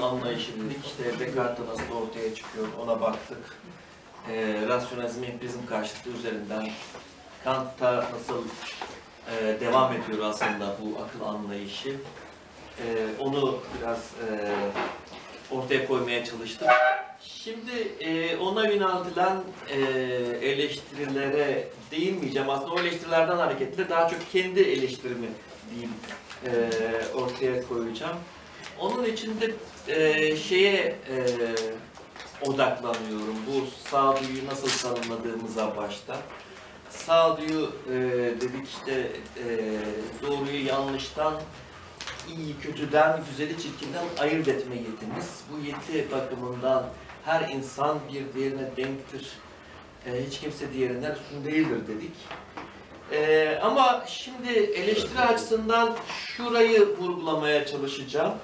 modernitenin akıl anlayışı dedik. İşte Descartes nasıl ortaya çıkıyor ona baktık. E, rasyonalizm, empirizm karşıtlığı üzerinden Kant'ta nasıl e, devam ediyor aslında bu akıl anlayışı. E, onu biraz e, ortaya koymaya çalıştım. Şimdi e, ona yöneltilen e, eleştirilere değinmeyeceğim. Aslında o eleştirilerden hareketle daha çok kendi eleştirimi diyeyim e, ortaya koyacağım. Onun için de e, şeye e, odaklanıyorum. Bu sağduyu nasıl tanımladığımıza başta. Sağduyu e, dedik işte e, doğruyu yanlıştan, iyi kötüden, güzeli çirkinden ayırt etme yetimiz. Bu yeti bakımından her insan bir diğerine denktir. E, hiç kimse diğerinden üstün değildir dedik. E, ama şimdi eleştiri açısından şurayı vurgulamaya çalışacağım.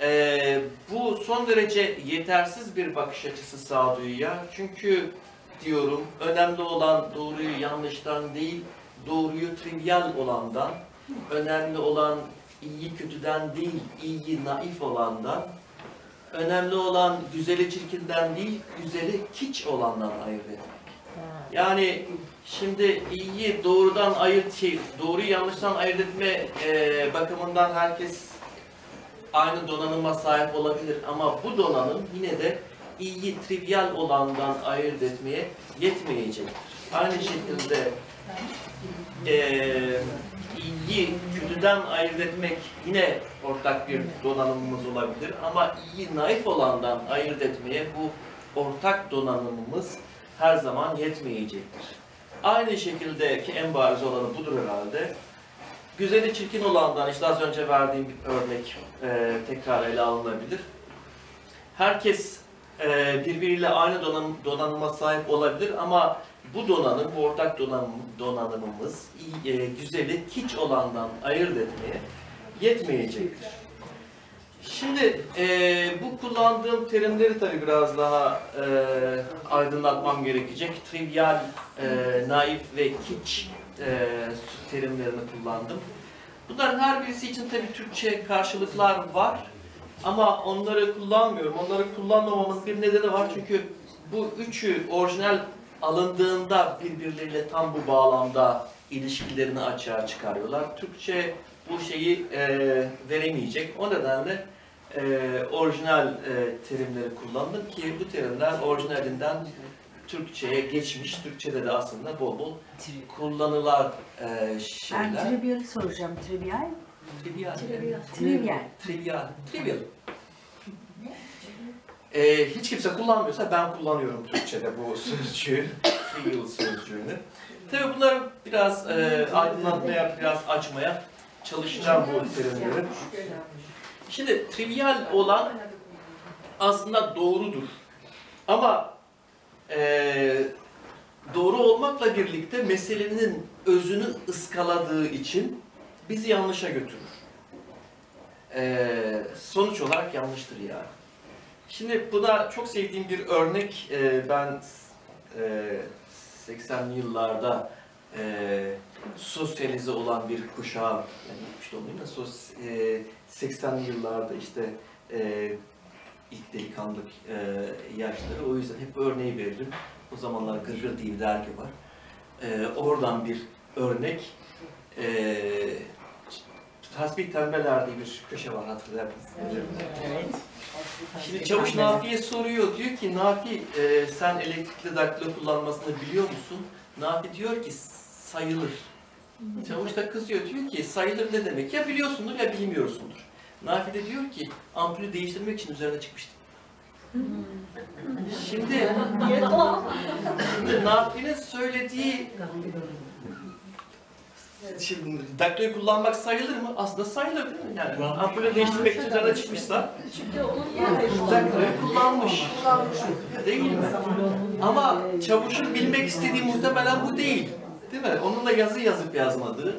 E, bu son derece yetersiz bir bakış açısı sağduyuya. Çünkü diyorum önemli olan doğruyu yanlıştan değil, doğruyu trivial olandan, önemli olan iyi kötüden değil, iyi naif olandan, önemli olan güzeli çirkinden değil, güzeli kiç olandan ayırt etmek. Yani şimdi iyi doğrudan ayırt, şey, doğruyu yanlıştan ayırt etme e, bakımından herkes aynı donanıma sahip olabilir ama bu donanım yine de iyi trivial olandan ayırt etmeye yetmeyecektir. Aynı şekilde eee iyi kötüden ayırt etmek yine ortak bir donanımımız olabilir ama iyi naif olandan ayırt etmeye bu ortak donanımımız her zaman yetmeyecektir. Aynı şekilde ki en bariz olanı budur herhalde. Güzeli çirkin olandan işte az önce verdiğim bir örnek e, tekrar ele alınabilir. Herkes e, birbiriyle aynı donanım, donanıma sahip olabilir ama bu donanım, bu ortak donanım, donanımımız e, güzeli kiç olandan ayırt etmeye yetmeyecektir. Şimdi e, bu kullandığım terimleri tabii biraz daha e, aydınlatmam gerekecek. Trivial, e, naif ve kiç e, terimlerini kullandım. Bunların her birisi için tabii Türkçe karşılıklar var. Ama onları kullanmıyorum. Onları kullanmamamın bir nedeni var. Çünkü bu üçü orijinal alındığında birbirleriyle tam bu bağlamda ilişkilerini açığa çıkarıyorlar. Türkçe bu şeyi e, veremeyecek. O nedenle e, orijinal e, terimleri kullandım ki bu terimler orijinalinden Türkçe'ye geçmiş. Türkçe'de de aslında bol bol kullanılan e, Ben şeyler. trivial soracağım. Trivial? Trivial. Trivial. Trivial. Trivial. Ee, hiç kimse kullanmıyorsa ben kullanıyorum Türkçe'de bu sözcüğü, trivial sözcüğünü. Tabii bunları biraz e, aydınlatmaya, biraz açmaya çalışacağım bu terimleri. Şimdi trivial olan aslında doğrudur. Ama e, doğru olmakla birlikte meselenin özünü ıskaladığı için bizi yanlışa götürür. E, sonuç olarak yanlıştır yani. Şimdi buna çok sevdiğim bir örnek. e, ben e, 80'li yıllarda e, sosyalize olan bir kuşağım, yani 70 doğumluyum da sos, e, 80'li yıllarda işte e, ilk delikanlık e, yaşları. O yüzden hep örneği veririm. O zamanlar Gırgır diye bir dergi var. E, oradan bir örnek. E, Tasbih Tembeler diye bir köşe var hatırlar mısınız? Evet. Şimdi Çavuş Nafi'ye soruyor, diyor ki Nafi e, sen elektrikli daktilo kullanmasını biliyor musun? Nafi diyor ki sayılır. Çavuş da kızıyor, diyor ki sayılır ne demek? Ya biliyorsundur ya bilmiyorsundur. Nafi de diyor ki ampulü değiştirmek için üzerine çıkmıştım. Şimdi, şimdi Nafi'nin söylediği Şimdi daktiloyu kullanmak sayılır mı? Aslında sayılır değil mi? Yani ampulü değiştirmek için üzerine çıkmışsa daktiloyu kullanmış. Değil mi? Ama çavuşun bilmek istediği muhtemelen bu değil. Değil mi? Onunla yazı yazıp yazmadığı.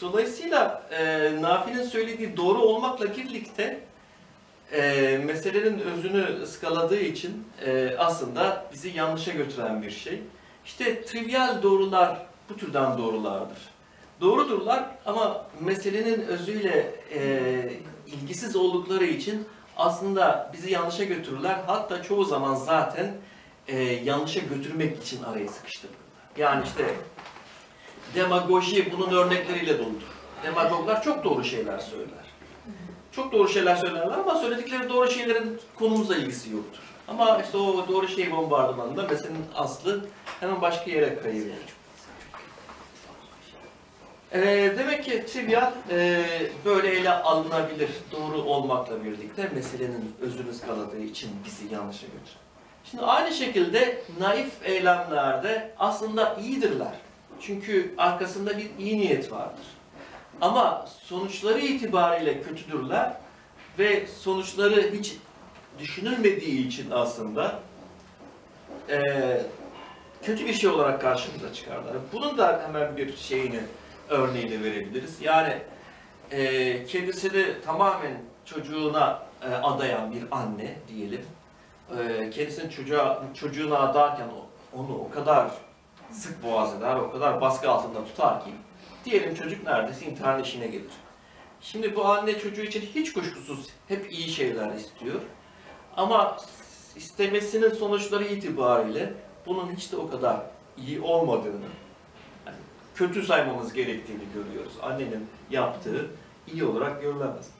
Dolayısıyla e, Nafi'nin söylediği doğru olmakla birlikte e, meselenin özünü ıskaladığı için e, aslında bizi yanlışa götüren bir şey. İşte trivial doğrular bu türden doğrulardır. Doğrudurlar ama meselenin özüyle e, ilgisiz oldukları için aslında bizi yanlışa götürürler. Hatta çoğu zaman zaten e, yanlışa götürmek için araya sıkıştırırlar. Yani işte demagoji bunun örnekleriyle doludur. Demagoglar çok doğru şeyler söyler. Çok doğru şeyler söylerler ama söyledikleri doğru şeylerin konumuzla ilgisi yoktur. Ama işte o doğru şey bombardımanında meselenin aslı hemen başka yere kayıyor. Ee, demek ki trivial e, böyle ele alınabilir doğru olmakla birlikte meselenin özünü ıskaladığı için bizi yanlışa götürür. Şimdi aynı şekilde naif eylemlerde aslında iyidirler. Çünkü arkasında bir iyi niyet vardır. Ama sonuçları itibariyle kötüdürler ve sonuçları hiç düşünülmediği için aslında eee, kötü bir şey olarak karşımıza çıkarlar. Bunun da hemen bir şeyini, örneğini verebiliriz. Yani eee kendisini tamamen çocuğuna e, adayan bir anne diyelim. Eee kendisini çocuğa, çocuğuna adarken onu o kadar sık boğaz eder, o kadar baskı altında tutar ki diyelim çocuk neredeyse intihar işine gelir. Şimdi bu anne çocuğu için hiç kuşkusuz hep iyi şeyler istiyor. Ama istemesinin sonuçları itibariyle bunun hiç de o kadar iyi olmadığını, kötü saymamız gerektiğini görüyoruz. Annenin yaptığı iyi olarak görülemez.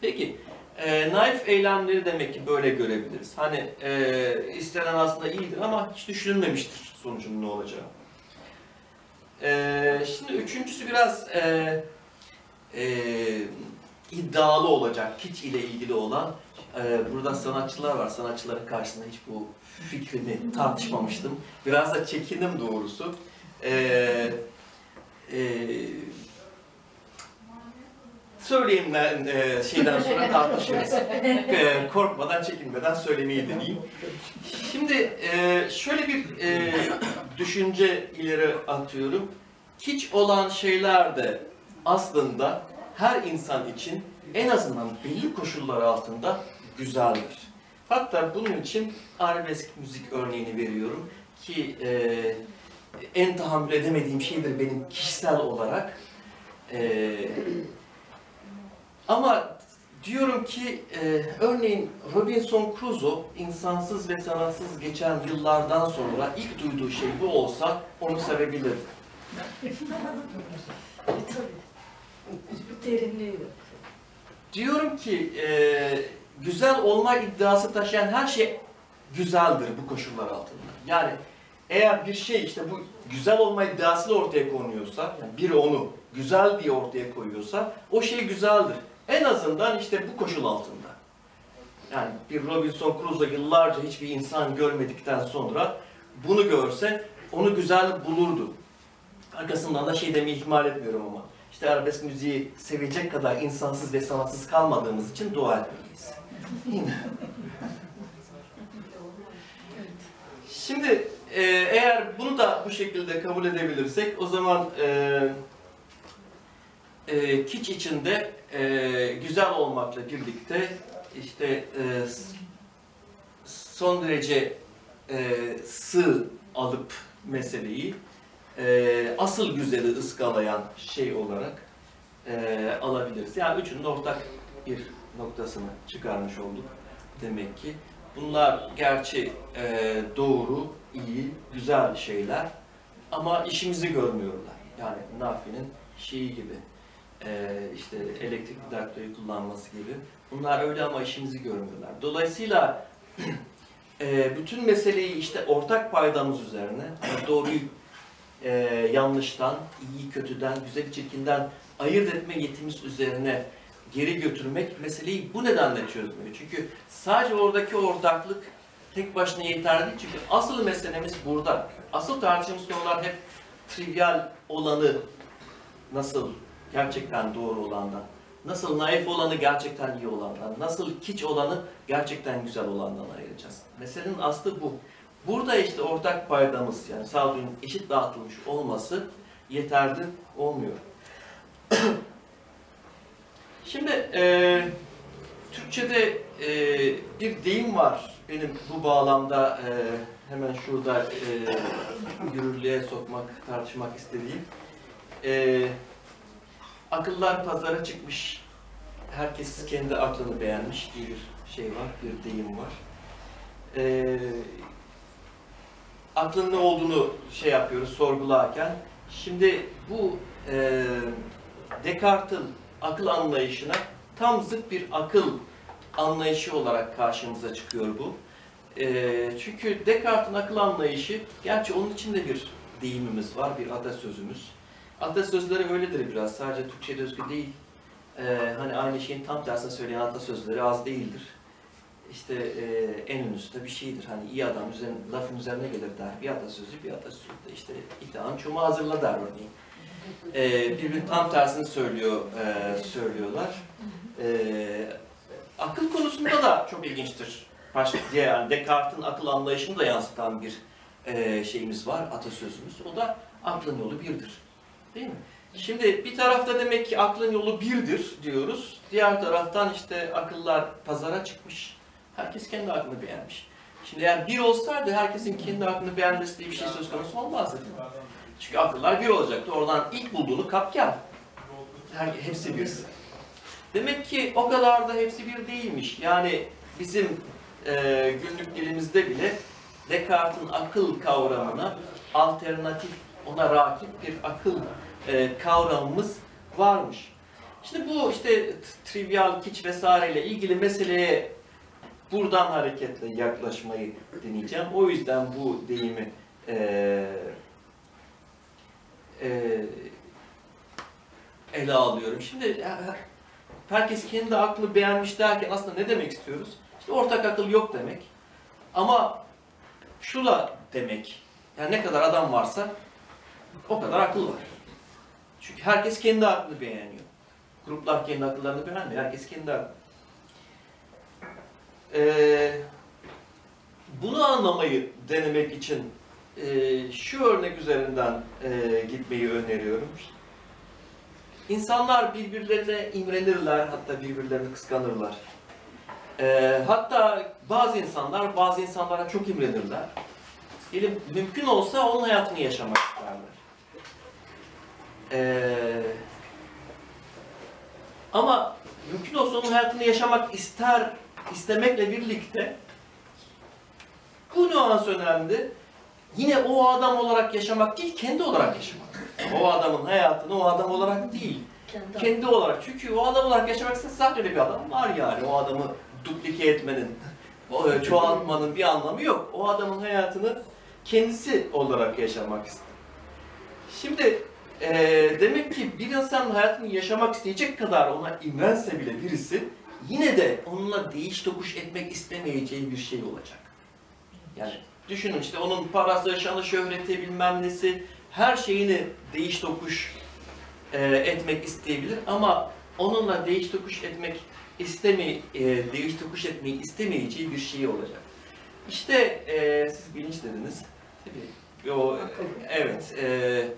Peki, e, naif eylemleri demek ki böyle görebiliriz. Hani e, istenen aslında iyidir ama hiç düşünülmemiştir sonucunun ne olacağı. E, şimdi üçüncüsü biraz e, e, iddialı olacak, kiç ile ilgili olan. E, burada sanatçılar var. Sanatçıların karşısında hiç bu fikrimi tartışmamıştım. Biraz da çekindim doğrusu. E, e, söyleyeyim ben e, şeyden sonra tartışırız. E, korkmadan, çekinmeden söylemeyi deneyeyim. Şimdi e, şöyle bir e, düşünce ileri atıyorum. Kiç olan şeyler de aslında her insan için en azından belli koşullar altında güzeldir. Hatta bunun için arabesk müzik örneğini veriyorum ki e, en tahammül edemediğim şeydir benim kişisel olarak. E, ama diyorum ki e, örneğin Robinson Crusoe insansız ve sanatsız geçen yıllardan sonra ilk duyduğu şey bu olsa onu sevebilirdi. Diyorum ki e, güzel olma iddiası taşıyan her şey güzeldir bu koşullar altında. Yani eğer bir şey işte bu güzel olma iddiasıyla ortaya konuyorsa, yani biri onu güzel diye ortaya koyuyorsa o şey güzeldir. En azından işte bu koşul altında. Yani bir Robinson Crusoe yıllarca hiçbir insan görmedikten sonra bunu görse onu güzel bulurdu. Arkasından da şey demeyi ihmal etmiyorum ama. İşte arabesk müziği sevecek kadar insansız ve sanatsız kalmadığımız için dua etmeliyiz. Değil? Şimdi e, eğer bunu da bu şekilde kabul edebilirsek o zaman e, e, kiç içinde e, güzel olmakla birlikte işte e, son derece e, sığ alıp meseleyi e, asıl güzeli ıskalayan şey olarak e, alabiliriz. Yani üçünün ortak bir noktasını çıkarmış olduk demek ki. Bunlar gerçi e, doğru, iyi, güzel şeyler ama işimizi görmüyorlar. Yani Nafi'nin şeyi gibi, e, işte elektrik daktoyu kullanması gibi. Bunlar öyle ama işimizi görmüyorlar. Dolayısıyla e, bütün meseleyi işte ortak paydamız üzerine, yani doğruyu e, yanlıştan, iyi kötüden, güzel çirkinden ayırt etme yetimiz üzerine geri götürmek meseleyi bu nedenle çözmüyor. Çünkü sadece oradaki ortaklık tek başına yeterli değil. Çünkü asıl meselemiz burada. Asıl tartışmamız konular hep trivial olanı nasıl gerçekten doğru olandan, nasıl naif olanı gerçekten iyi olandan, nasıl kiç olanı gerçekten güzel olandan ayıracağız. Meselenin aslı bu. Burada işte ortak paydamız yani sağduyunun eşit dağıtılmış olması yeterli olmuyor. Şimdi e, Türkçe'de e, bir deyim var benim bu bağlamda e, hemen şurada e, yürürlüğe sokmak, tartışmak istediğim. E, akıllar pazara çıkmış herkes kendi aklını beğenmiş diye bir şey var, bir deyim var. Ee, aklın ne olduğunu şey yapıyoruz sorgularken. Şimdi bu e, Descartes'in akıl anlayışına tam zıt bir akıl anlayışı olarak karşımıza çıkıyor bu. E, çünkü Descartes'in akıl anlayışı, gerçi onun içinde bir deyimimiz var, bir atasözümüz. Atasözleri öyledir biraz, sadece Türkçe'de özgü değil. E, hani aynı şeyin tam tersini söyleyen atasözleri az değildir. İşte e, en de bir şeydir. Hani iyi adam üzerine, lafın üzerine gelir der. Bir atasözü, bir atasözü de işte iddianın çomu hazırla der örneğin. E, birbirinin tam tersini söylüyor, e, söylüyorlar. E, akıl konusunda da çok ilginçtir. Başka yani Descartes'in akıl anlayışını da yansıtan bir e, şeyimiz var, atasözümüz. O da aklın yolu birdir. Değil mi? Şimdi bir tarafta demek ki aklın yolu birdir diyoruz. Diğer taraftan işte akıllar pazara çıkmış. Herkes kendi aklını beğenmiş. Şimdi eğer bir olsaydı herkesin kendi aklını beğenmesi diye bir şey söz konusu olmazdı. Çünkü akıllar bir olacaktı. Oradan ilk bulduğunu kap. Her, hepsi bir. Demek ki o kadar da hepsi bir değilmiş. Yani bizim e, günlük dilimizde bile Descartes'in akıl kavramına alternatif, ona rakip bir akıl e, kavramımız varmış. Şimdi bu işte trivial, kiç vesaireyle ilgili meseleye buradan hareketle yaklaşmayı deneyeceğim. O yüzden bu deyimi e, e, ele alıyorum. Şimdi e, herkes kendi aklını beğenmiş derken aslında ne demek istiyoruz? İşte ortak akıl yok demek. Ama şu da demek. Yani ne kadar adam varsa o kadar akıl var. Çünkü herkes kendi aklını beğeniyor. Gruplar kendi akıllarını beğenmiyor. Herkes kendi aklı. Ee, bunu anlamayı denemek için e, şu örnek üzerinden e, gitmeyi öneriyorum. İnsanlar birbirlerine imrenirler, hatta birbirlerini kıskanırlar. Ee, hatta bazı insanlar bazı insanlara çok imrenirler. Diyelim mümkün olsa onun hayatını yaşamak. Ee, ama mümkün olsa onun hayatını yaşamak ister istemekle birlikte bu nüans önemli. Yine o adam olarak yaşamak değil, kendi olarak yaşamak. O adamın hayatını o adam olarak değil, kendi olarak. Çünkü o adam olarak yaşamak istersen zaten öyle bir adam var yani. O adamı duplike etmenin, çoğaltmanın bir anlamı yok. O adamın hayatını kendisi olarak yaşamak ister. Şimdi e, demek ki bir insanın hayatını yaşamak isteyecek kadar ona imrense bile birisi yine de onunla değiş tokuş etmek istemeyeceği bir şey olacak. Yani düşünün işte onun parası, şanı, şöhreti bilmem nesi her şeyini değiş tokuş e, etmek isteyebilir ama onunla değiş tokuş etmek isteme, e, değiş tokuş etmeyi istemeyeceği bir şey olacak. İşte e, siz bilinç dediniz. Tabii. O, evet. E,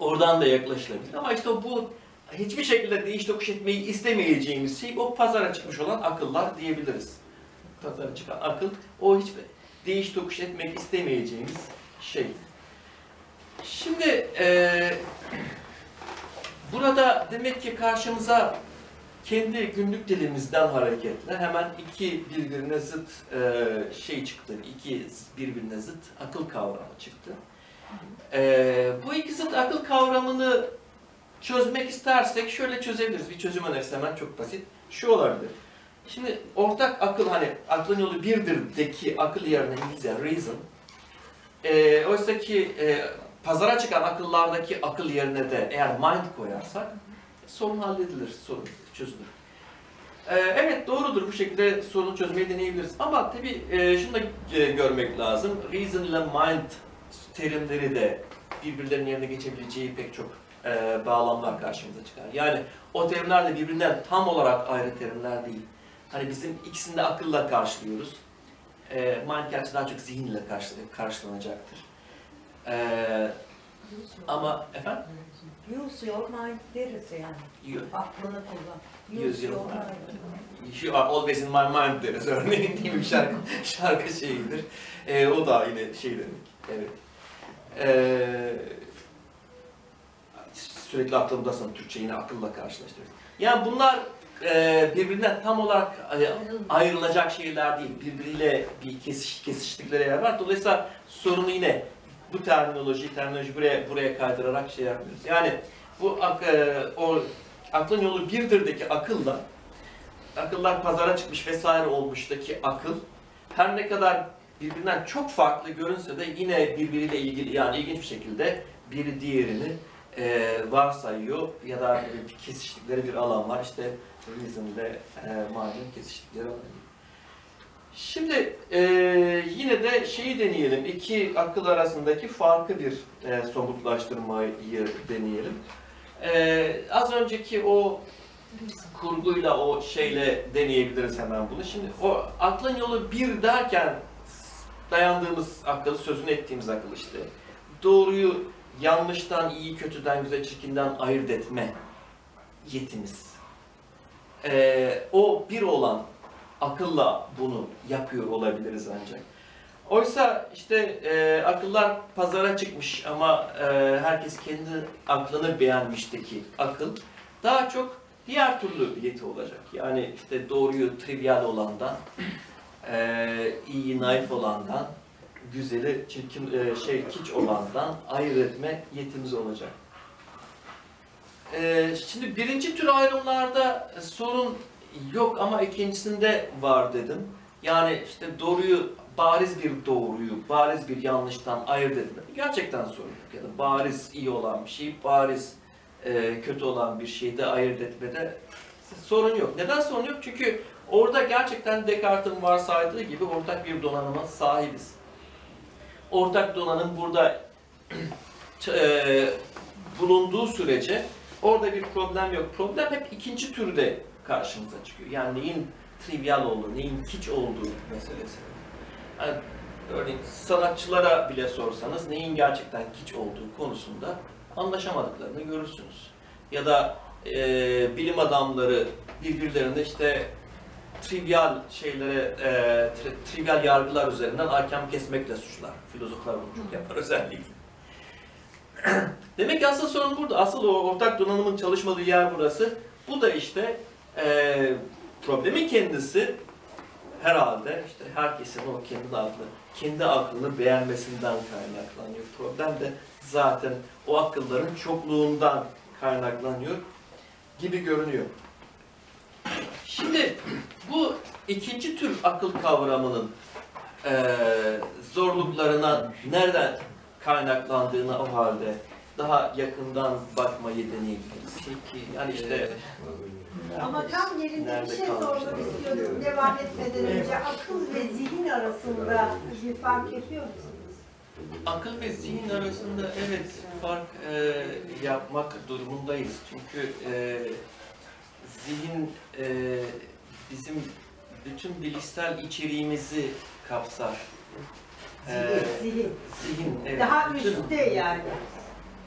oradan da yaklaşılabilir. Ama işte bu hiçbir şekilde değiş tokuş etmeyi istemeyeceğimiz şey o pazara çıkmış olan akıllar diyebiliriz. Pazara çıkan akıl o hiç değiş tokuş etmek istemeyeceğimiz şey. Şimdi e, burada demek ki karşımıza kendi günlük dilimizden hareketle hemen iki birbirine zıt e, şey çıktı. iki birbirine zıt akıl kavramı çıktı. E, bu iki zıt akıl kavramını çözmek istersek şöyle çözebiliriz. Bir çözüm önerisi hemen çok basit. Şu olabilir. Şimdi ortak akıl hani aklın yolu birdir'deki akıl yerine İngilizce reason. E, oysa ki e, pazara çıkan akıllardaki akıl yerine de eğer mind koyarsak sorun halledilir, sorun çözülür. Ee, evet doğrudur bu şekilde sorunu çözmeyi deneyebiliriz. Ama tabii e, şunu da e, görmek lazım. Reason ile mind terimleri de birbirlerinin yerine geçebileceği pek çok e, bağlamlar karşımıza çıkar. Yani o terimler de birbirinden tam olarak ayrı terimler değil. Hani bizim ikisini de akılla karşılıyoruz. E, gerçi daha çok zihinle karşı, karşılanacaktır. E, ama efendim? Use your mind deriz yani. You- Aklını kullan. Use your mind. You are always in my mind deriz örneğin diye bir şarkı, şarkı şeyidir. Ee, o da yine şey demek. Evet. Ee, sürekli aklımdasın Türkçe yine akılla karşılaştırıyoruz. Yani bunlar e, birbirinden tam olarak e, ayrılacak şeyler değil. Birbiriyle bir kesiş, kesiştikleri yer var. Dolayısıyla sorunu yine bu terminoloji, terminoloji buraya buraya kaydırarak şey yapmıyoruz. Yani bu ak, e, o aklın yolu birdirdeki akılla akıllar pazara çıkmış vesaire olmuştaki akıl her ne kadar birbirinden çok farklı görünse de yine birbiriyle ilgili yani ilginç bir şekilde biri diğerini e, varsayıyor ya da bir kesiştikleri bir alan var. İşte reason'de e, malum kesiştikleri alan. Şimdi e, yine de şeyi deneyelim. İki akıl arasındaki farkı bir e, somutlaştırmayı deneyelim. E, az önceki o kurguyla o şeyle deneyebiliriz hemen bunu. Şimdi o aklın yolu bir derken dayandığımız akıl, sözünü ettiğimiz akıl işte. Doğruyu yanlıştan, iyi kötüden, güzel çirkinden ayırt etme yetimiz. Ee, o bir olan akılla bunu yapıyor olabiliriz ancak. Oysa işte e, akıllar pazara çıkmış ama e, herkes kendi aklını beğenmişteki akıl daha çok diğer türlü yeti olacak. Yani işte doğruyu trivial olandan, e, iyi naif olandan, güzeli çirkin e, şey kiç olandan ayırt etme yetimiz olacak. E, şimdi birinci tür ayrımlarda sorun yok ama ikincisinde var dedim. Yani işte doğruyu bariz bir doğruyu, bariz bir yanlıştan ayırt etme gerçekten sorun yok. Ya da bariz iyi olan bir şey, bariz e, kötü olan bir şeyi de ayırt etmede sorun yok. Neden sorun yok? Çünkü orada gerçekten Descartes'in varsaydığı gibi ortak bir donanıma sahibiz. Ortak donanım burada e, bulunduğu sürece orada bir problem yok. Problem hep ikinci türde karşımıza çıkıyor. Yani neyin trivial olduğu, neyin kiç olduğu meselesi. Yani örneğin sanatçılara bile sorsanız neyin gerçekten kiç olduğu konusunda anlaşamadıklarını görürsünüz. Ya da e, bilim adamları birbirlerinde işte trivial şeylere, e, tri- trivial yargılar üzerinden hakem kesmekle suçlar. Filozoflar bunu çok yapar özellikle. Demek ki asıl sorun burada. Asıl o ortak donanımın çalışmadığı yer burası. Bu da işte e, problemin kendisi herhalde işte herkesin o kendi aklı, kendi aklını beğenmesinden kaynaklanıyor. Problem de zaten o akılların çokluğundan kaynaklanıyor gibi görünüyor. Şimdi bu ikinci tür akıl kavramının eee, zorluklarına nereden kaynaklandığını o halde daha yakından bakmayı deneyebiliriz. Ki yani işte Ama tam yerinde bir şey sormak istiyordum devam etmeden önce. Akıl ve zihin arasında bir fark yapıyor musunuz? akıl ve zihin arasında evet fark eee, yapmak durumundayız. Çünkü eee, zihin eee, bizim bütün bilişsel içeriğimizi kapsar. Eee, Zihin. zihin, evet. Daha bütün- üstte yani.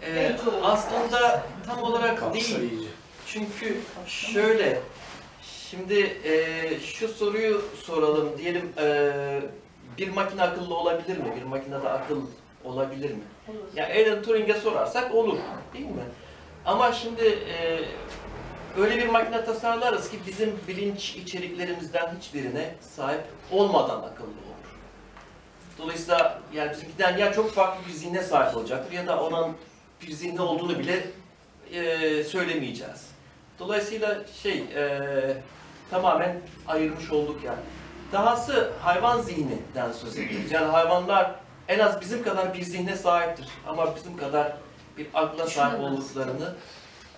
Ee, çok. aslında tam olarak değil. Çünkü şöyle, şimdi e, şu soruyu soralım. Diyelim e, bir makine akıllı olabilir mi? Bir makinede akıl olabilir mi? Ya Alan Turing'e sorarsak olur, değil mi? Ama şimdi e, öyle bir makine tasarlarız ki bizim bilinç içeriklerimizden hiçbirine sahip olmadan akıllı olur. Dolayısıyla yani bizimkiden ya çok farklı bir zihne sahip olacaktır ya da onun bir zihni olduğunu bile e, söylemeyeceğiz. Dolayısıyla şey e, tamamen ayırmış olduk yani. Dahası hayvan zihninden söz ediyoruz. Yani hayvanlar en az bizim kadar bir zihne sahiptir. Ama bizim kadar bir akla sahip olduklarını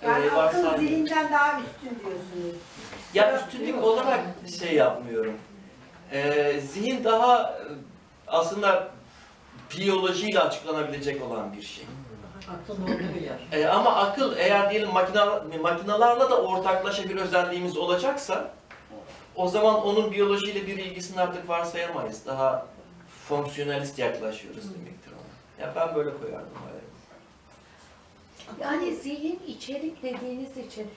e, Yani akıl zihinden daha üstün diyorsunuz. Ya üstünlük olarak şey yapmıyorum. Ee, zihin daha e, aslında biyolojiyle açıklanabilecek olan bir şey. Aklın olduğu yer. Ee, ama akıl eğer diyelim makina, makinalarla da ortaklaşa bir özelliğimiz olacaksa o zaman onun biyolojiyle bir ilgisini artık varsayamayız. Daha fonksiyonelist yaklaşıyoruz demektir ona. Ya ben böyle koyardım. Yani zihin içerik dediğiniz için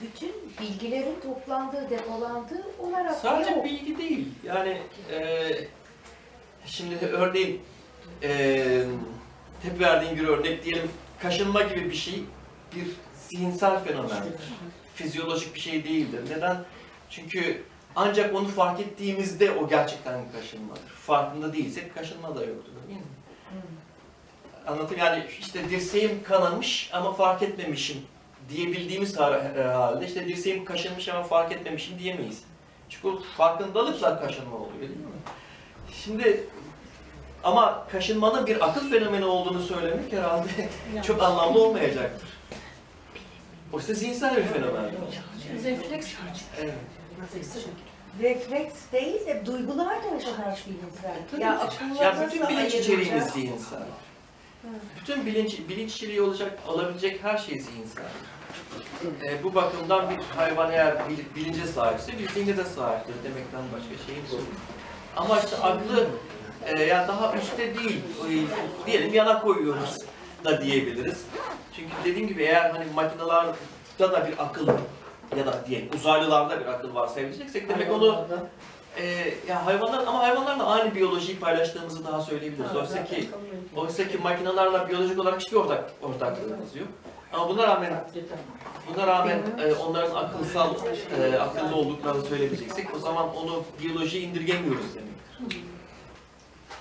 bütün bilgilerin toplandığı, depolandığı olarak Sadece yok. bilgi değil. Yani e, şimdi örneğin e, hep verdiğin bir örnek diyelim kaşınma gibi bir şey bir zihinsel fenomendir. Fizyolojik bir şey değildir. Neden? Çünkü ancak onu fark ettiğimizde o gerçekten kaşınmadır. Farkında değilsek kaşınma da yoktur değil mi? Anlatayım yani işte dirseğim kanamış ama fark etmemişim diyebildiğimiz e, halde işte dirseğim kaşınmış ama fark etmemişim diyemeyiz. Çünkü o farkındalıkla kaşınma oluyor değil mi? Şimdi ama kaşınmanın bir akıl fenomeni olduğunu söylemek herhalde çok anlamlı olmayacaktır. Oysa zihinsel bir fenomen. Refleks. Evet. Refleks değil de duygular da o kadar zihinsel. Ya Ya bütün bilinç içeriğimiz zihinsel. Bütün bilinç, bilinç içeriği olacak, olabilecek her şey zihinsel. Ee, bu bakımdan bir hayvan eğer bil- bilince sahipse bir de sahiptir demekten başka şey bu. Ama işte aklı e, yani daha üstte değil, e, diyelim yana koyuyoruz da diyebiliriz. Çünkü dediğim gibi eğer hani makinalarda da bir akıl ya da diyelim uzaylılarda bir akıl varsayabileceksek demek onu e, ya hayvanlar ama hayvanlarla aynı biyolojiyi paylaştığımızı daha söyleyebiliriz. Oysa ki oysa ki makinalarla biyolojik olarak hiçbir ortak ortaklığımız yok. Ama buna rağmen buna rağmen e, onların akılsal e, akıllı olduklarını söyleyebileceksek o zaman onu biyolojiye indirgemiyoruz.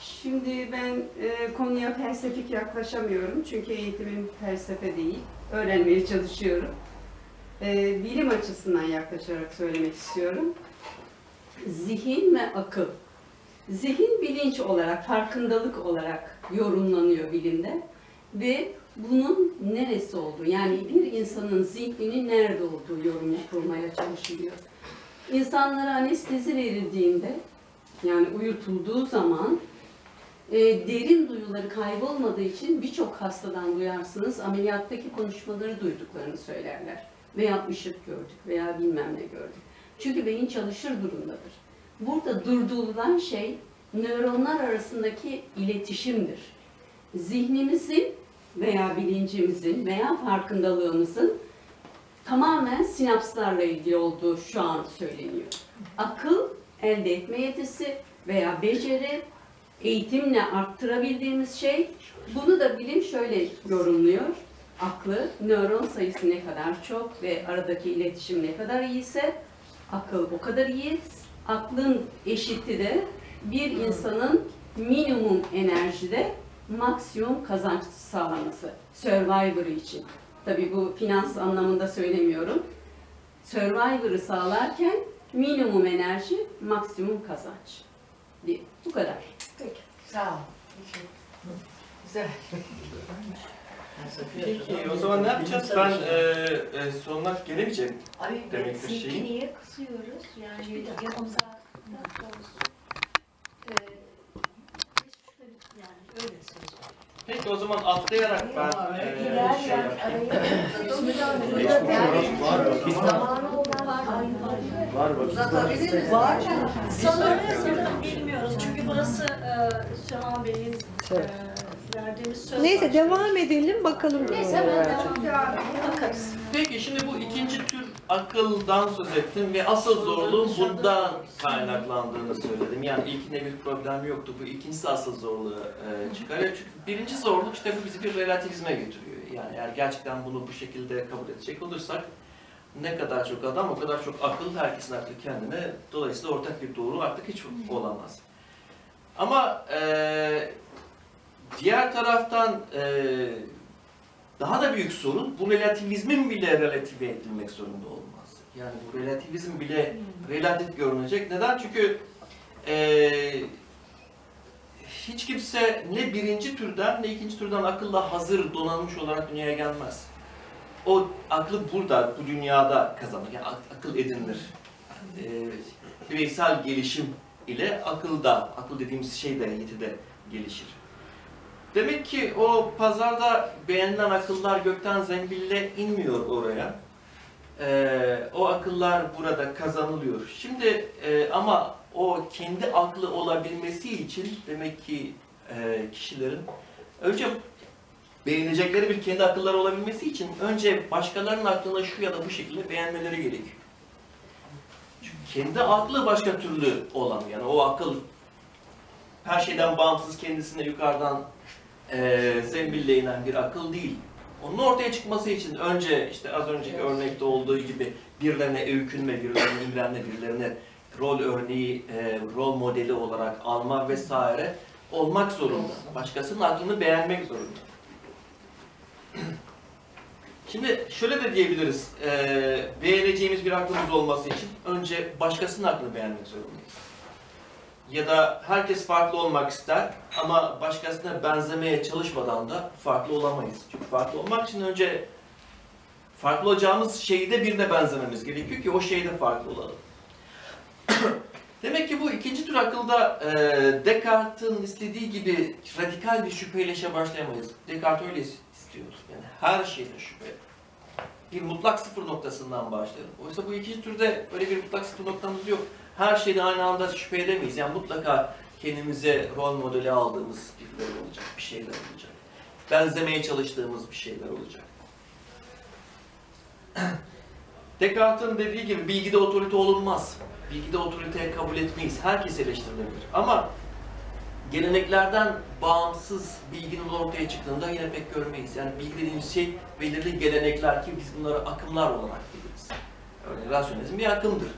Şimdi ben e, konuya felsefik yaklaşamıyorum çünkü eğitimim felsefe değil. Öğrenmeye çalışıyorum. E, bilim açısından yaklaşarak söylemek istiyorum. Zihin ve akıl. Zihin bilinç olarak, farkındalık olarak yorumlanıyor bilimde ve bunun neresi olduğu, yani bir insanın zihninin nerede olduğu yorum yapılmaya çalışılıyor. İnsanlara anestezi verildiğinde, yani uyutulduğu zaman e, derin duyuları kaybolmadığı için birçok hastadan duyarsınız ameliyattaki konuşmaları duyduklarını söylerler. Veya ışık gördük veya bilmem ne gördük. Çünkü beyin çalışır durumdadır. Burada durdurulan şey nöronlar arasındaki iletişimdir. Zihnimizin veya bilincimizin veya farkındalığımızın tamamen sinapslarla ilgili olduğu şu an söyleniyor. Akıl elde etme yetisi veya beceri eğitimle arttırabildiğimiz şey. Bunu da bilim şöyle yorumluyor. Aklı, nöron sayısı ne kadar çok ve aradaki iletişim ne kadar iyiyse akıl o kadar iyi. Aklın eşiti de bir insanın minimum enerjide maksimum kazanç sağlaması. Survivor'ı için. Tabii bu finans anlamında söylemiyorum. Survivor'ı sağlarken minimum enerji, maksimum kazanç. Bir. Bu kadar. Sağ ol. Güzel. Peki o zaman ne yapacağız? Ben e, e, sonuna gelemeyeceğim. Ay Demek ki zihni şey- niye kısıyoruz? Yani yarım saatten sonrası. Ee, yani öyle söz. Peki o zaman atlayarak ben e, şey yapayım. Var. Uzatabiliriz. Var mı? Sanırım, bilmiyoruz. Çünkü burası e, Sühan Bey'in e, verdiğimiz söz Neyse var. devam edelim bakalım. Neyse ben devam edeyim. Bakarız. Peki şimdi bu ikinci tür akıldan söz ettim ve asıl zorluğun bundan kaynaklandığını söyledim. Yani ilkinde bir problem yoktu. Bu ikincisi asıl zorluğu e, çıkarıyor. Çünkü birinci zorluk işte bu bizi bir relativizme getiriyor. Yani eğer gerçekten bunu bu şekilde kabul edecek olursak ne kadar çok adam o kadar çok akıl herkesin aklı kendine. Dolayısıyla ortak bir doğru artık hiç olamaz. Ama e, diğer taraftan e, daha da büyük sorun bu relativizmin bile relatife edilmek zorunda olmaz. Yani bu relativizm bile relatif görünecek. Neden? Çünkü eee, hiç kimse ne birinci türden ne ikinci türden akılla hazır donanmış olarak dünyaya gelmez. O aklı burada, bu dünyada kazanır. Yani ak- akıl edinilir. Eee bireysel gelişim ile akılda, akıl dediğimiz şey de, yeti de gelişir. Demek ki o pazarda beğenilen akıllar gökten zembille inmiyor oraya. Ee, o akıllar burada kazanılıyor. Şimdi e, ama o kendi aklı olabilmesi için demek ki e, kişilerin önce beğenecekleri bir kendi akılları olabilmesi için önce başkalarının aklını şu ya da bu şekilde beğenmeleri gerekiyor. Çünkü kendi aklı başka türlü olan yani o akıl her şeyden bağımsız kendisine yukarıdan e, zembille inen bir akıl değil. Onun ortaya çıkması için önce işte az önceki örnekte olduğu gibi birilerine öykünme, birilerine imrenme, birilerine rol örneği, e, rol modeli olarak alma vesaire olmak zorunda. Başkasının aklını beğenmek zorunda. Şimdi şöyle de diyebiliriz, e, beğeneceğimiz bir aklımız olması için önce başkasının aklını beğenmek zorundayız. Ya da herkes farklı olmak ister ama başkasına benzemeye çalışmadan da farklı olamayız. Çünkü farklı olmak için önce farklı olacağımız şeyde birine benzememiz gerekiyor ki o şeyde farklı olalım. Demek ki bu ikinci tür akılda e, Descartes'in istediği gibi radikal bir şüpheyle başlayamayız. Descartes öyle istiyor. Yani her şeyde şüphe. Bir mutlak sıfır noktasından başlayalım. Oysa bu ikinci türde öyle bir mutlak sıfır noktamız yok. Her şeyde aynı anda şüphe edemeyiz. Yani mutlaka kendimize rol modeli aldığımız birileri olacak, bir şeyler olacak. Benzemeye çalıştığımız bir şeyler olacak. Descartes'in dediği gibi bilgide otorite olunmaz. Bilgide otoriteye kabul etmeyiz. Herkes eleştirilebilir. Ama geleneklerden bağımsız bilginin ortaya çıktığında yine pek görmeyiz. Yani bilgi dediğimiz şey belirli gelenekler ki biz bunları akımlar olarak biliriz. Örneğin rasyonalizm bir akımdır.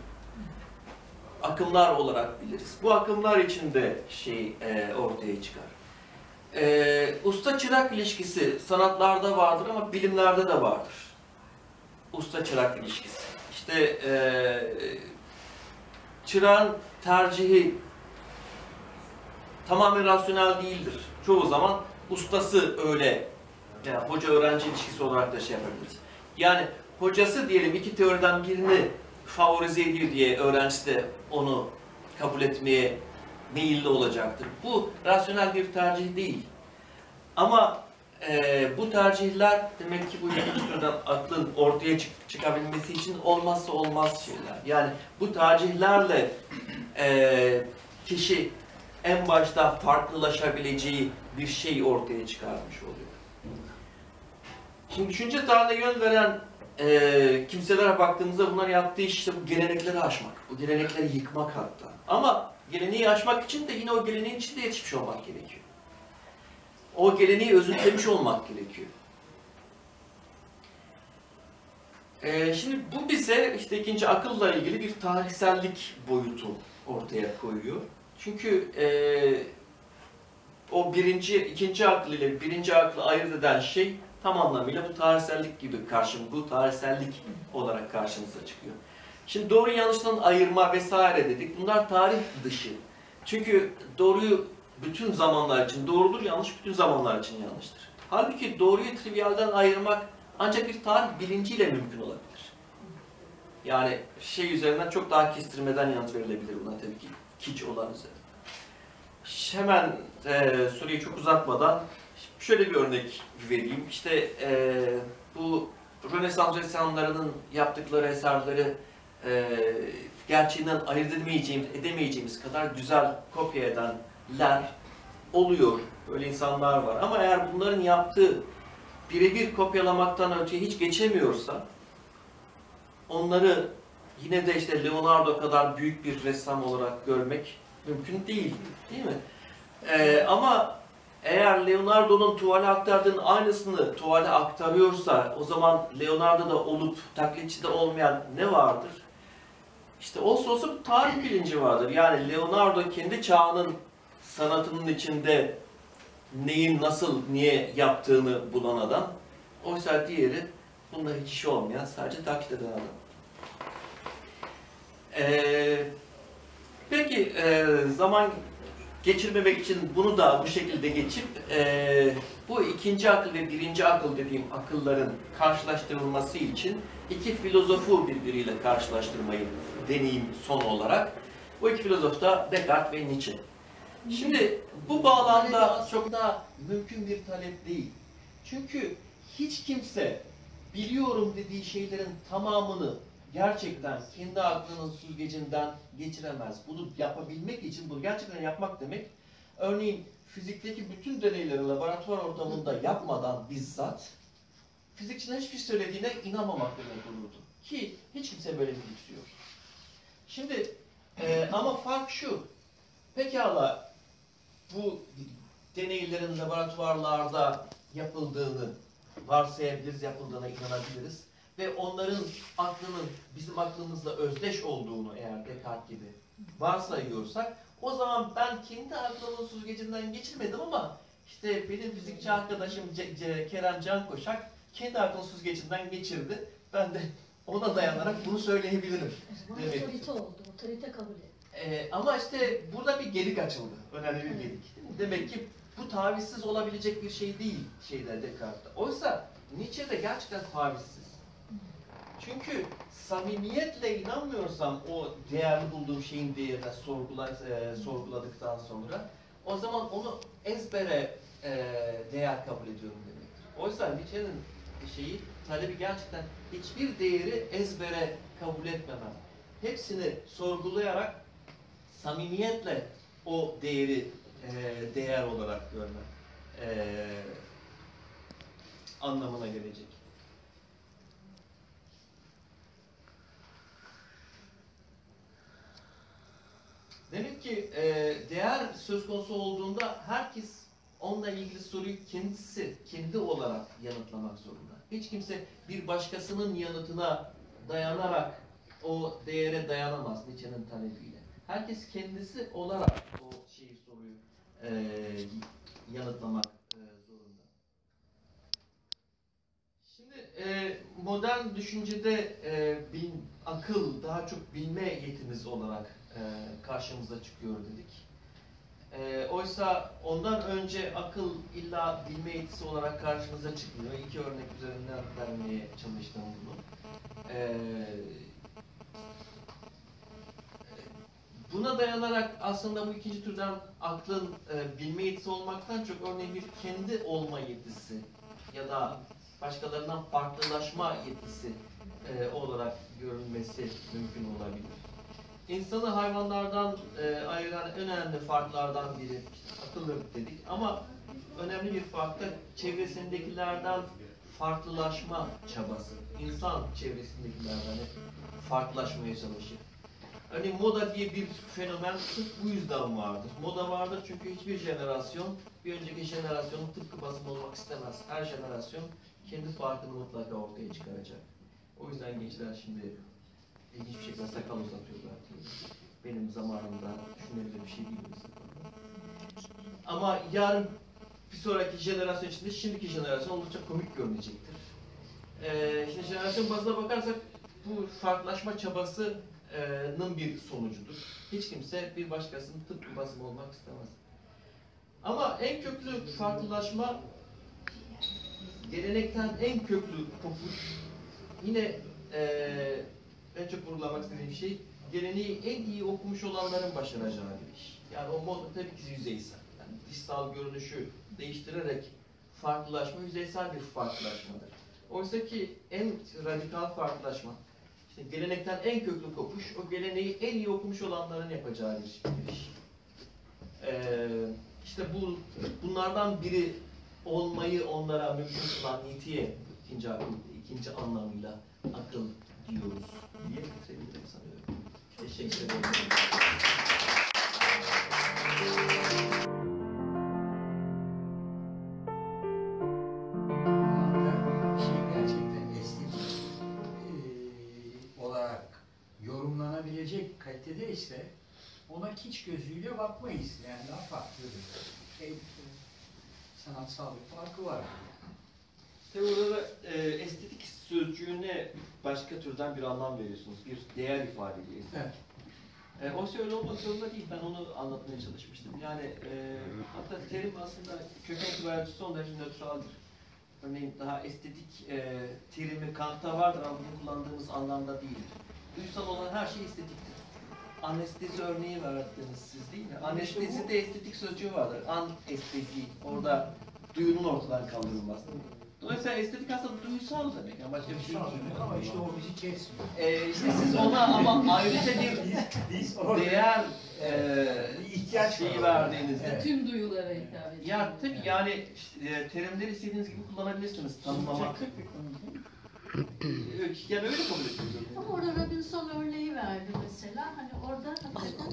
Akımlar olarak biliriz. Bu akımlar içinde şey e, ortaya çıkar. E, Usta-çırak ilişkisi sanatlarda vardır ama bilimlerde de vardır. Usta-çırak ilişkisi. İşte e, çırağın tercihi tamamen rasyonel değildir. Çoğu zaman ustası öyle, yani hoca-öğrenci ilişkisi olarak da şey yapabiliriz. Yani hocası diyelim iki teoriden birini favorize ediyor diye öğrencisi de onu kabul etmeye meyilli olacaktır. Bu rasyonel bir tercih değil. Ama e, bu tercihler demek ki bu türden aklın ortaya çık- çıkabilmesi için olmazsa olmaz şeyler. Yani bu tercihlerle e, kişi en başta farklılaşabileceği bir şey ortaya çıkarmış oluyor. Şimdi düşünce tarihine yön veren e, kimselere baktığımızda bunlar yaptığı iş işte bu gelenekleri aşmak, bu gelenekleri yıkmak hatta. Ama geleneği aşmak için de yine o geleneğin içinde yetişmiş olmak gerekiyor. O geleneği özümsemiş olmak gerekiyor. E, şimdi bu bize işte ikinci akılla ilgili bir tarihsellik boyutu ortaya koyuyor. Çünkü e, o birinci, ikinci akıl ile birinci aklı ayırt eden şey tam anlamıyla bu tarihsellik gibi karşım, bu tarihsellik olarak karşımıza çıkıyor. Şimdi doğru yanlıştan ayırma vesaire dedik. Bunlar tarih dışı. Çünkü doğruyu bütün zamanlar için doğrudur, yanlış bütün zamanlar için yanlıştır. Halbuki doğruyu trivialden ayırmak ancak bir tarih bilinciyle mümkün olabilir. Yani şey üzerinden çok daha kestirmeden yanıt verilebilir buna tabii ki kiç olan üzerine. Hemen e, soruyu çok uzatmadan şöyle bir örnek vereyim. İşte e, bu Rönesans ressamlarının yaptıkları eserleri e, gerçeğinden ayırt edemeyeceğimiz, edemeyeceğimiz kadar güzel kopya edenler oluyor. Böyle insanlar var. Ama eğer bunların yaptığı birebir kopyalamaktan öteye hiç geçemiyorsa onları yine de işte Leonardo kadar büyük bir ressam olarak görmek mümkün değil. Değil mi? Ee, ama eğer Leonardo'nun tuvale aktardığının aynısını tuvale aktarıyorsa o zaman Leonardo'da olup taklitçi de olmayan ne vardır? İşte olsa olsa tarih bilinci vardır. Yani Leonardo kendi çağının sanatının içinde neyin nasıl, niye yaptığını bulan adam. Oysa diğeri bunda hiç işi olmayan, sadece taklit eden adam. Ee, peki e, zaman geçirmemek için bunu da bu şekilde geçip e, bu ikinci akıl ve birinci akıl dediğim akılların karşılaştırılması için iki filozofu birbiriyle karşılaştırmayı deneyim son olarak. Bu iki filozof da Descartes ve Nietzsche. Şimdi bu bağlamda çok da mümkün bir talep değil. Çünkü hiç kimse biliyorum dediği şeylerin tamamını gerçekten kendi aklının süzgecinden geçiremez. Bunu yapabilmek için bunu gerçekten yapmak demek, örneğin fizikteki bütün deneyleri laboratuvar ortamında yapmadan bizzat, fizikçinin hiçbir söylediğine inanmamak demek olurdu. Ki hiç kimse böyle bir lüksü yok. Şimdi e, ama fark şu, pekala bu deneylerin laboratuvarlarda yapıldığını varsayabiliriz, yapıldığına inanabiliriz. Ve onların aklının bizim aklımızla özdeş olduğunu eğer Descartes gibi varsayıyorsak o zaman ben kendi aklımın süzgecinden geçirmedim ama işte benim fizikçi arkadaşım Ce- Ce- Kerem Can Koşak kendi aklının süzgecinden geçirdi. Ben de ona dayanarak bunu söyleyebilirim. Zaman Evet. otorite oldu. Otorite kabul etti. Ee, ama işte burada bir gedik açıldı. Önemli bir mi? Demek ki bu tavizsiz olabilecek bir şey değil şeyde Descartes'te. Oysa Nietzsche'de gerçekten tavizsiz. Çünkü samimiyetle inanmıyorsam o değerli bulduğum şeyin değerine sorgula, e, sorguladıktan sonra o zaman onu ezbere e, değer kabul ediyorum demektir. Oysa Nietzsche'nin şeyi, talebi gerçekten hiçbir değeri ezbere kabul etmemem. Hepsini sorgulayarak samimiyetle o değeri e, değer olarak görme e, anlamına gelecek. Demek ki e, değer söz konusu olduğunda herkes onunla ilgili soruyu kendisi, kendi olarak yanıtlamak zorunda. Hiç kimse bir başkasının yanıtına dayanarak o değere dayanamaz Nietzsche'nin talebiyle. Herkes kendisi olarak o şeyi soruyu e, yanıtlamak e, zorunda. Şimdi e, modern düşüncede e, bil, akıl daha çok bilme yetimiz olarak e, karşımıza çıkıyor dedik. E, oysa ondan önce akıl illa bilme yetisi olarak karşımıza çıkmıyor. İki örnek üzerinden vermeye çalıştım bunu. E, Buna dayanarak aslında bu ikinci türden aklın e, bilme yetisi olmaktan çok örneğin bir kendi olma yetisi ya da başkalarından farklılaşma yetisi e, olarak görülmesi mümkün olabilir. İnsanı hayvanlardan e, ayıran önemli farklardan biri akıllı dedik ama önemli bir fark da çevresindekilerden farklılaşma çabası. İnsan çevresindekilerden farklılaşmaya çalışır. Hani moda diye bir fenomen sırf bu yüzden vardır. Moda vardır çünkü hiçbir jenerasyon bir önceki jenerasyonun tıpkı basım olmak istemez. Her jenerasyon kendi farkını mutlaka ortaya çıkaracak. O yüzden gençler şimdi ilginç bir şekilde sakal uzatıyorlar diye. Benim zamanımda düşünebilir bir şey değil. Ama yarın bir sonraki jenerasyon içinde şimdiki jenerasyon oldukça komik görünecektir. Ee, şimdi jenerasyon bazına bakarsak bu farklılaşma çabasının bir sonucudur. Hiç kimse bir başkasının tıpkı basım olmak istemez. Ama en köklü farklılaşma gelenekten en köklü kopuş yine eee en çok vurgulamak istediğim şey geleneği en iyi okumuş olanların başaracağı bir iş. Yani o moda tabii ki yüzeysel. Yani dışsal görünüşü değiştirerek farklılaşma yüzeysel bir farklılaşmadır. Oysa ki en radikal farklılaşma, işte gelenekten en köklü kopuş, o geleneği en iyi okumuş olanların yapacağı bir iş. Ee, işte bu bunlardan biri olmayı onlara mümkün kılan nitiye ikinci akıl, ikinci anlamıyla akıl diyoruz diye bitirebilirim sanıyorum. Teşekkür ederim. yorumlanabilecek kalitede ise ona hiç gözüyle bakmayız. Yani daha farklı şey, sanatsal bir farkı var. İşte burada da e, estetik sözcüğüne başka türden bir anlam veriyorsunuz. Bir değer ifade ediyorsunuz. Evet. E, oysa öyle olmak zorunda değil. Ben onu anlatmaya çalışmıştım. Yani e, hatta terim aslında köken itibariyle son derece nötraldir. Örneğin daha estetik e, terimi Kant'ta vardır ama bunu kullandığımız anlamda değildir. Duysal olan her şey estetiktir. Anestezi örneği verdiniz siz değil mi? Anestezi de estetik sözcüğü vardır. Anestezi. Orada duyunun ortadan kaldırılması. Dolayısıyla estetik aslında duysal demek. Yani başka bir şey yok. Ama işte o bizi kesmiyor. Ee, işte siz ona ama ayrıca bir değer e, bir ihtiyaç şeyi var. verdiğinizde. Evet. Tüm duyulara hitap ediyor. Ya tabii yani e, terimleri istediğiniz gibi kullanabilirsiniz tanımlamak. E, Yani öyle kabul ediyoruz. Ama orada Robinson örneği verdi mesela. Hani orada hakikaten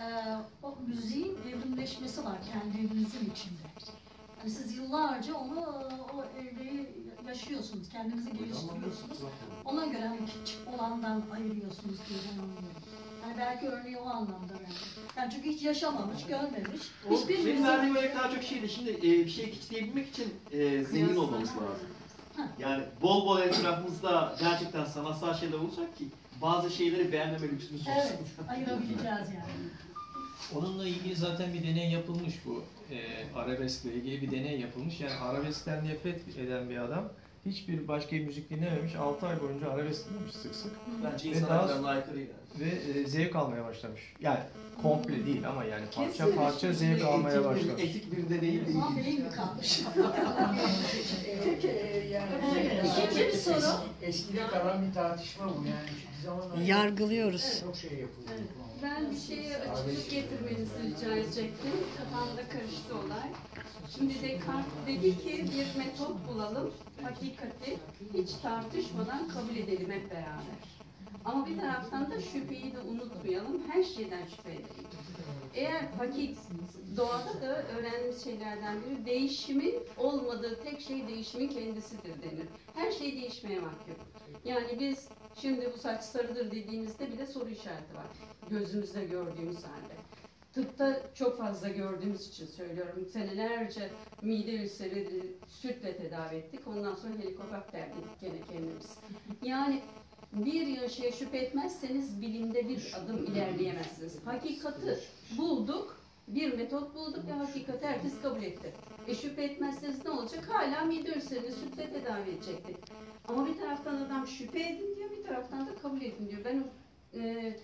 eee, o müziğin evrimleşmesi var kendi evinizin içinde. Hani siz yıllarca onu o evreyi yaşıyorsunuz, kendinizi geliştiriyorsunuz. Ona göre hani küçük olandan ayırıyorsunuz diye ben anlıyorum. Yani belki örneği o anlamda verdim. Yani çünkü hiç yaşamamış, görmemiş. O, Hiçbir benim verdiğim örnek daha çok şeydi. Şimdi e, bir şey kitleyebilmek için e, zengin olmamız lazım. Yani bol bol etrafımızda gerçekten sanatsal şeyler olacak ki bazı şeyleri beğenmeme lüksümüz olsun. Evet, ayırabileceğiz yani. Onunla ilgili zaten bir deney yapılmış bu. E, arabeskle ilgili bir deney yapılmış. Yani arabeskten nefret eden bir adam hiçbir başka müzik dinlememiş. 6 ay boyunca arabesk dinlemiş sık sık. Bence Ve daha- aykırı yani. Ve e, zevk almaya başlamış. Yani komple değil ama yani parça parça etik zevk almaya başlamış. Etik bir deneyim değil. zaman beyin mi kalmış? Peki, yani Evet. İkinci bir soru. Eski- Eskide kalan bir tartışma bu yani. Zamanlar Yargılıyoruz. çok şey yapıldı. Ben bir şeye açıklık getirmenizi rica edecektim. Kafamda karıştı olay. Şimdi Descartes dedi ki bir metot bulalım, hakikati hiç tartışmadan kabul edelim hep beraber. Ama bir taraftan da şüpheyi de unutmayalım, her şeyden şüphe edelim. Eğer hakik doğada da öğrendiğimiz şeylerden biri değişimin olmadığı tek şey değişimin kendisidir denir. Her şey değişmeye mahkum. Yani biz şimdi bu saç sarıdır dediğimizde bile soru işareti var. Gözümüzde gördüğümüz halde. Tıpta çok fazla gördüğümüz için söylüyorum. Senelerce mide ülseri sütle tedavi ettik. Ondan sonra helikobakter dedik gene kendimiz. Yani bir şeye şüphe etmezseniz bilimde bir adım ilerleyemezsiniz. Hakikati bulduk, bir metot bulduk ve hakikati herkes kabul etti. E şüphe etmezseniz ne olacak? Hala mide ülserini sütle tedavi edecektik. Ama bir taraftan adam şüphe edin diyor, bir taraftan da kabul edin diyor. Ben o e,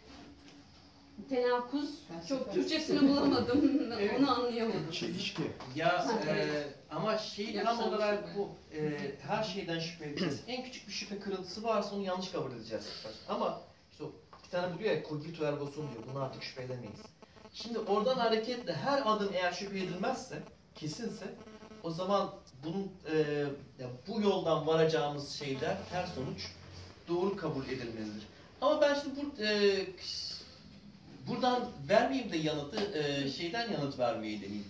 tenakuz, çok Türkçesini bulamadım, onu anlayamadım. Çelişki. Ya Ha, e. ama şey tam Yapsam olarak şüphe. bu e, her şeyden şüphe edeceğiz. en küçük bir şüphe kırıntısı varsa onu yanlış kabul edeceğiz. Ama işte o bir tane buluyor ya cogito ergo sum diyor. Bunu artık şüphe edemeyiz. Şimdi oradan hareketle her adım eğer şüphe edilmezse, kesinse o zaman bunun e, ya bu yoldan varacağımız şeyler her sonuç doğru kabul edilmelidir. Ama ben şimdi bu, e, buradan vermeyeyim de yanıtı e, şeyden yanıt vermeyi deneyeyim.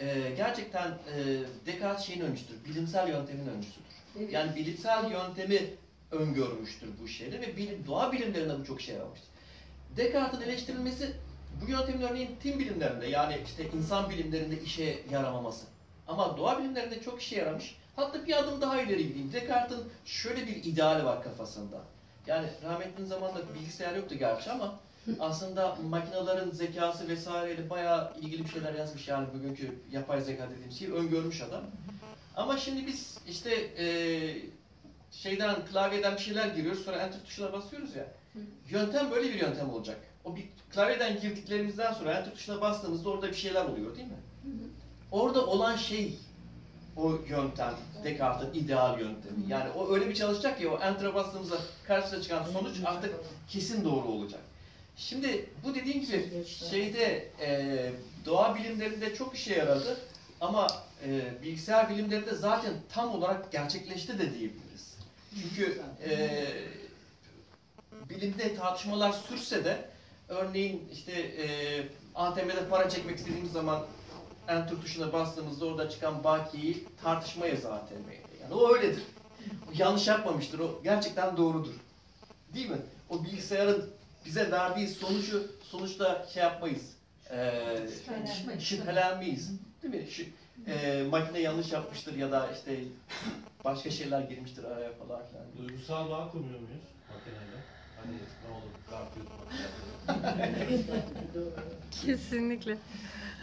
E, gerçekten e, Descartes şeyin öncüsüdür, bilimsel yöntemin öncüsüdür. Evet. Yani bilimsel yöntemi öngörmüştür bu şeyde ve bilim, doğa bilimlerinde bu çok işe yaramıştır. Descartes'in eleştirilmesi bu yöntemin örneğin tim bilimlerinde yani işte insan bilimlerinde işe yaramaması. Ama doğa bilimlerinde çok işe yaramış. Hatta bir adım daha ileri gideyim. Descartes'in şöyle bir ideali var kafasında. Yani rahmetlinin zamanında bilgisayar yoktu gerçi ama aslında makinelerin zekası vesaireyle bayağı ilgili bir şeyler yazmış yani bugünkü yapay zeka dediğimiz şeyi öngörmüş adam. Ama şimdi biz işte eee şeyden klavyeden bir şeyler giriyoruz sonra enter tuşuna basıyoruz ya. Yöntem böyle bir yöntem olacak. O bir klavyeden girdiklerimizden sonra enter tuşuna bastığımızda orada bir şeyler oluyor değil mi? Orada olan şey o yöntem, Descartes'in ideal yöntemi. Yani o öyle bir çalışacak ki o enter'a bastığımızda karşısına çıkan sonuç artık kesin doğru olacak. Şimdi bu dediğim gibi şeyde e, doğa bilimlerinde çok işe yaradı ama e, bilgisayar bilimlerinde zaten tam olarak gerçekleşti de diyebiliriz. Çünkü e, bilimde tartışmalar sürse de örneğin işte e, ATM'de para çekmek istediğimiz zaman enter tuşuna bastığımızda orada çıkan bakiyeyi tartışmayız ATM'ye. Yani o öyledir. O yanlış yapmamıştır. O gerçekten doğrudur. Değil mi? O bilgisayarın bize verdiği sonucu sonuçta şey yapmayız. Ee, Şüphelenmeyiz. Değil mi? Şu, e, makine yanlış yapmıştır ya da işte başka şeyler girmiştir araya falan filan. Duygusal bağ kurmuyor muyuz makineyle? Hani ne olur makinede. Kesinlikle.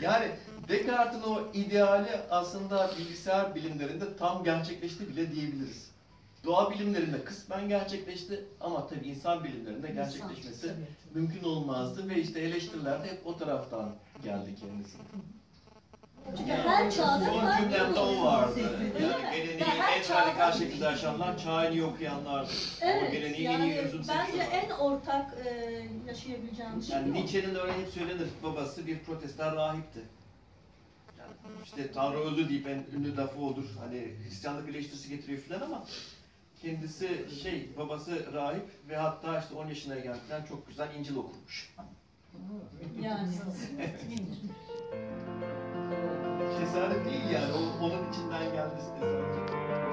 Yani Descartes'in o ideali aslında bilgisayar bilimlerinde tam gerçekleşti bile diyebiliriz. Doğa bilimlerinde kısmen gerçekleşti ama tabii insan bilimlerinde gerçekleşmesi mümkün olmazdı ve işte eleştiriler de hep o taraftan geldi kendisi. Çünkü her çağda Son cümlemde o vardı. Öyle Yani geleneği en radikal şekilde yaşayanlar, çağı en iyi okuyanlardır. Ama Evet, geleneği en iyi yani bence en ortak e, yaşayabileceğimiz şey Yani o. Nietzsche'nin örneğin hep söylenir, babası bir protestan rahipti. Yani işte Tanrı öldü deyip en ünlü lafı odur. Hani Hristiyanlık eleştirisi getiriyor filan ama kendisi şey, babası rahip ve hatta işte 10 yaşındayken falan çok güzel İncil okumuş. Yani. Tesadüf değil yani, o, onun içinden gelmesi tesadüf.